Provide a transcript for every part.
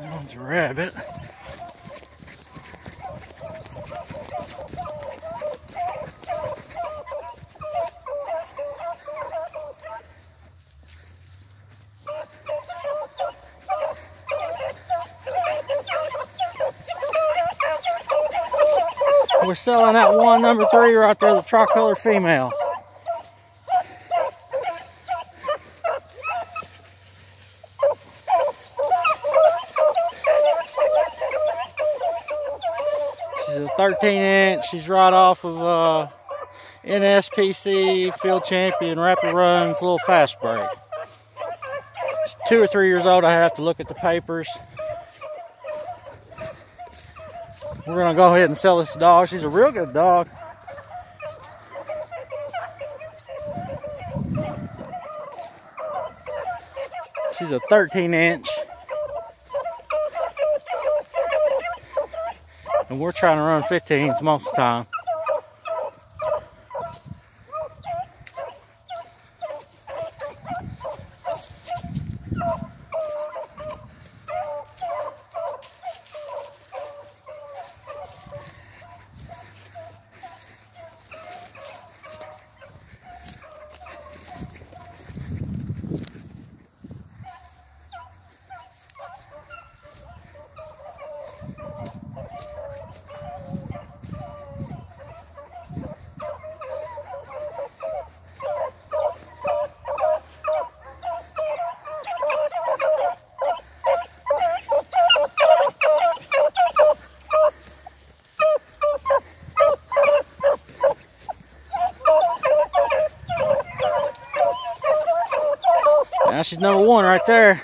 A rabbit. We're selling that one number three right there, the tricolor female. A 13 inch. She's right off of uh, NSPC Field Champion Rapid Runs Little Fast Break. She's two or three years old. I have to look at the papers. We're gonna go ahead and sell this dog. She's a real good dog. She's a 13 inch. And we're trying to run 15s most of the time. Now she's number one right there.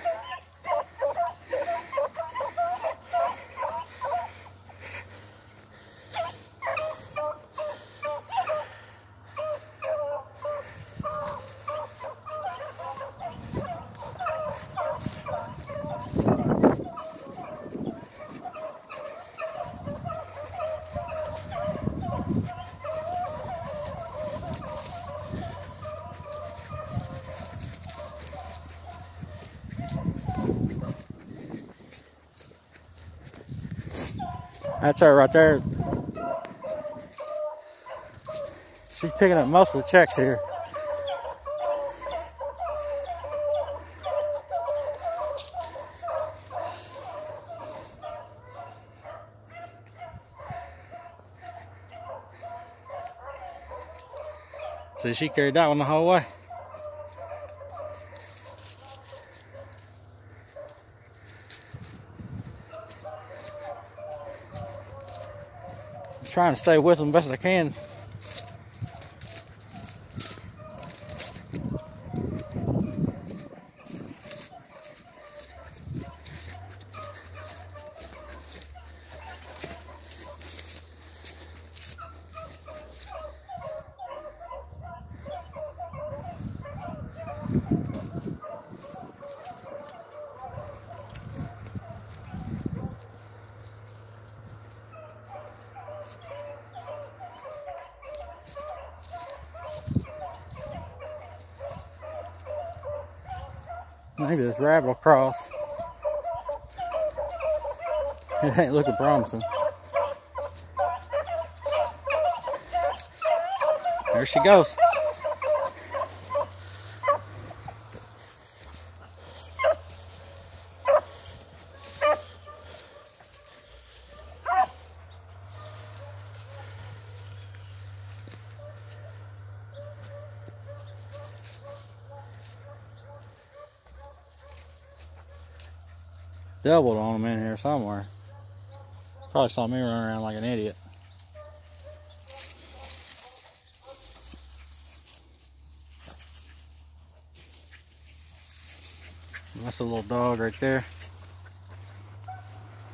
That's her right there. She's picking up most of the checks here. See, she carried that one the whole way. Trying to stay with them best I can. Maybe this rabbit will cross. It ain't looking promising. There she goes. Doubled on them in here somewhere. Probably saw me running around like an idiot. That's a little dog right there.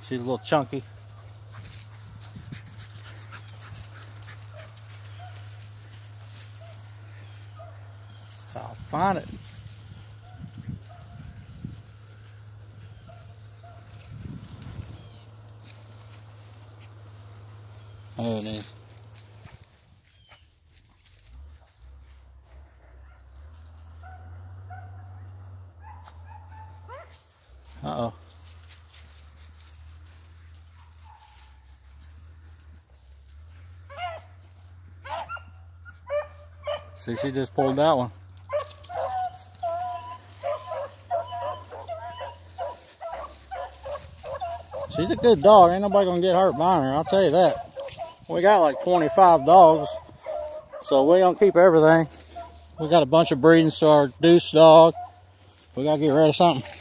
She's a little chunky. I'll find it. Oh, Uh-oh. See, she just pulled that one. She's a good dog. Ain't nobody gonna get hurt by her, I'll tell you that. We got like 25 dogs, so we don't keep everything. We got a bunch of breeding, so our deuce dog, we gotta get rid of something.